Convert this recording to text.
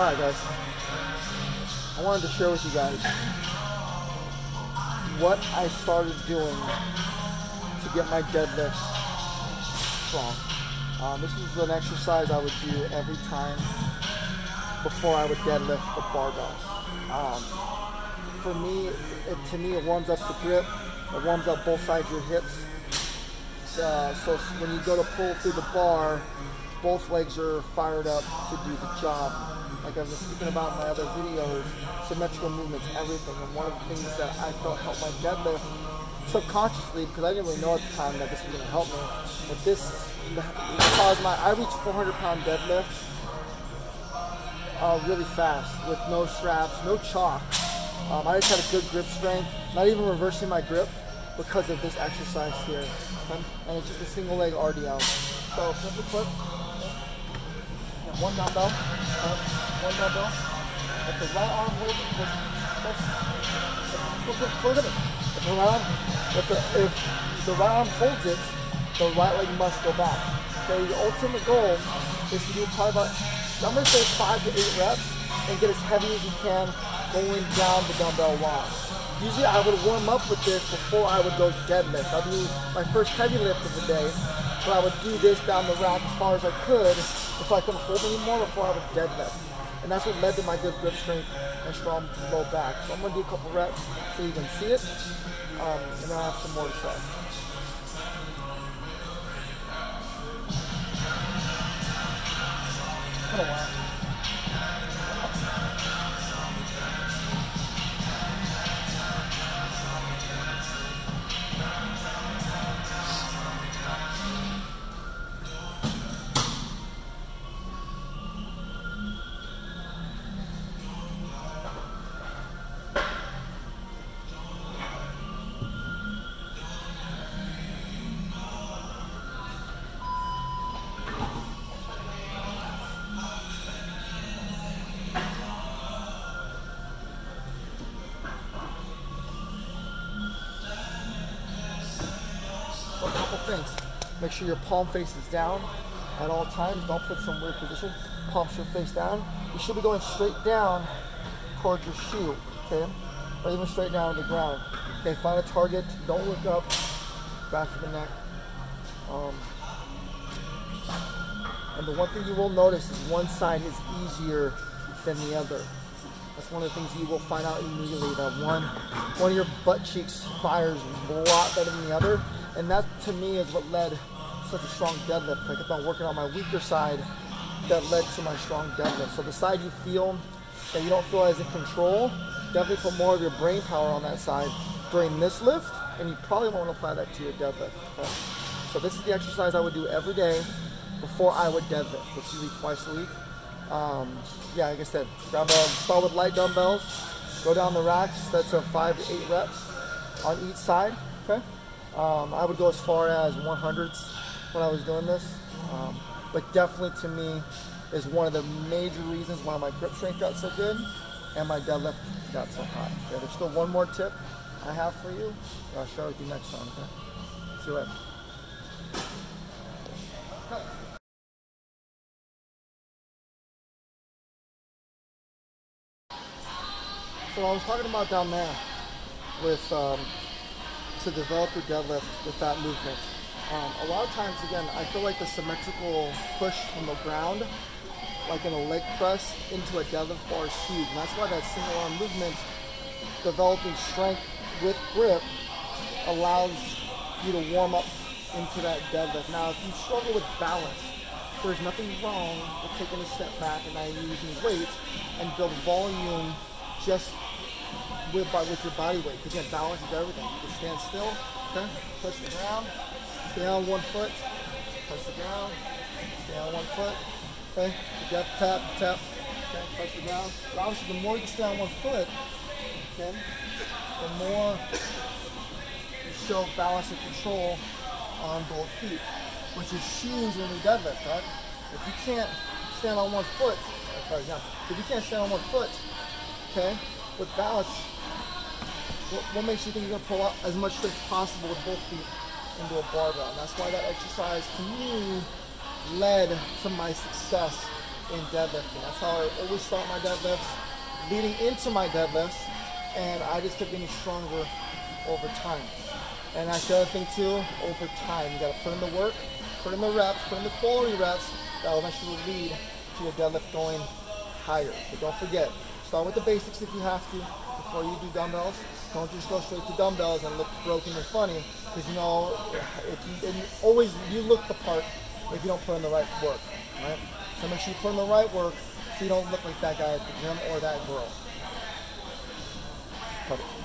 Alright guys, I wanted to share with you guys what I started doing to get my deadlift strong. Um, this is an exercise I would do every time before I would deadlift the barbell. Um, for me, it, to me, it warms up the grip, it warms up both sides of your hips. Uh, so when you go to pull through the bar, both legs are fired up to do the job. Like I've been speaking about in my other videos, symmetrical movements, everything. And one of the things that I felt helped my deadlift subconsciously, because I didn't really know at the time that this was going to help me, but this caused my, I reached 400 pound deadlift uh, really fast with no straps, no chalk. Um, I just had a good grip strength, not even reversing my grip because of this exercise here. And it's just a single leg RDL. So, simple clip. One dumbbell. Uh, one dumbbell. If the right arm holds it, just, just, look at it. If the right arm, if the, if the right arm holds it, the right leg must go back. So the ultimate goal is to do probably about, I'm to say five to eight reps and get as heavy as you can going down the dumbbell line. Usually I would warm up with this before I would go deadlift. I'd do my first heavy lift of the day, but I would do this down the rack as far as I could until I couldn't hold anymore before I would deadlift. And that's what led to my good grip strength and strong low back. So I'm gonna do a couple reps so you can see it, um, and then I have some more to say. Couple things. Make sure your palm faces down at all times. Don't put some weird position. Palm should face down. You should be going straight down towards your shoe, okay? Or even straight down to the ground. Okay, find a target. Don't look up. Back of the neck. Um, and the one thing you will notice is one side is easier than the other. That's one of the things you will find out immediately that one one of your butt cheeks fires a lot better than the other. And that to me is what led such a strong deadlift. I kept on working on my weaker side that led to my strong deadlift. So the side you feel that you don't feel as in control, definitely put more of your brain power on that side during this lift, and you probably won't apply that to your deadlift. Okay? So this is the exercise I would do every day before I would deadlift, which usually twice a week. Um, yeah, like I said, grab a, start with light dumbbells, go down the racks, that's a five to eight reps on each side, okay? Um, I would go as far as 100s when I was doing this, um, but definitely to me is one of the major reasons why my grip strength got so good and my deadlift got so high. Okay, there's still one more tip I have for you. I'll share with you next time, okay? See you later. So I was talking about down there with um, to develop your deadlift with that movement. Um, a lot of times, again, I feel like the symmetrical push from the ground, like in a leg press, into a deadlift bar is huge. And that's why that single arm movement, developing strength with grip, allows you to warm up into that deadlift. Now, if you struggle with balance, there's nothing wrong with taking a step back and not using weight and build volume just with, with your body weight. Because again, balance is everything. You can stand still, okay? Touch the ground, stay on one foot, touch the ground, stay on one foot, okay? You got Tap, tap, tap, okay? Touch the ground. But obviously, the more you stay on one foot, okay, the more you show balance and control on both feet, which is huge when we deadlift, right? If you can't stand on one foot, example, if you can't stand on one foot, okay, with balance, what, what makes you think you're gonna pull out as much as possible with both feet into a barbell? And that's why that exercise, to me, led to my success in deadlifting. That's how I always start my deadlifts, leading into my deadlifts, and I just kept getting stronger over time. And that's the other thing too, over time. You gotta put in the work, put in the reps, put in the quality reps that will eventually lead to your deadlift going higher. So don't forget, start with the basics if you have to before you do dumbbells. Don't just go straight to dumbbells and look broken and funny because you know if you, always you look the part if you don't put in the right work, right? So make sure you put in the right work so you don't look like that guy at the gym or that girl. Perfect.